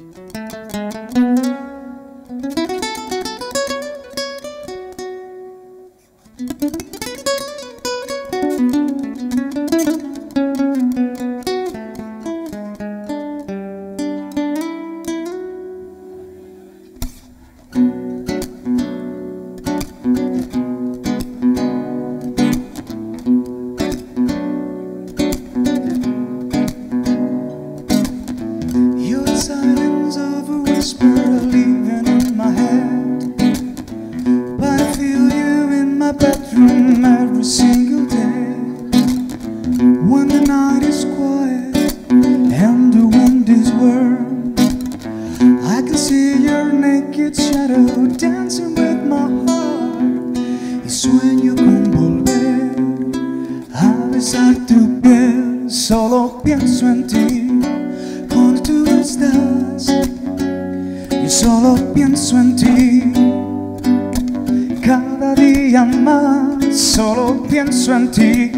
Your naked shadow dancing with my heart. Y sueño con volver a besar tu piel, solo pienso en ti cuando tú estás. Yo solo pienso en ti cada día más. Solo pienso en ti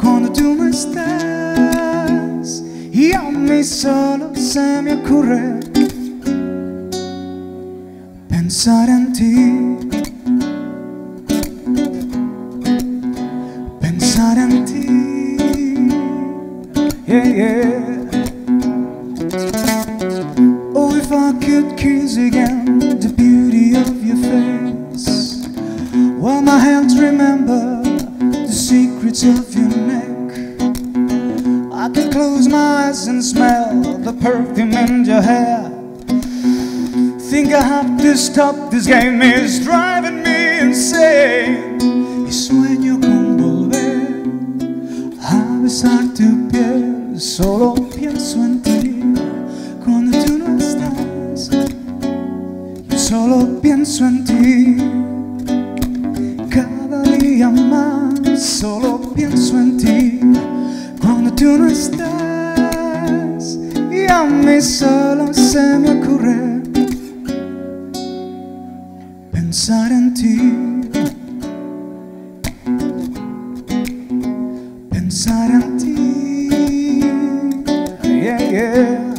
cuando tú no estás. Y a mí solo se me ocurre pensar en ti. Pensar en ti. Yeah, yeah. Oh, if I could kiss again the beauty of your face, while my hands remember the secrets of your neck, I could close my eyes and smell the perfume in your hair. Think I have to stop this game, it's driving me insane. Y sueño con volver a besar tu piel, solo pienso en ti cuando tú no estás. Yo solo pienso en ti cada día más, solo pienso en ti cuando tú no estás. Y a mí solo se me ocurre pensar en ti, pensar en ti, yeah, yeah.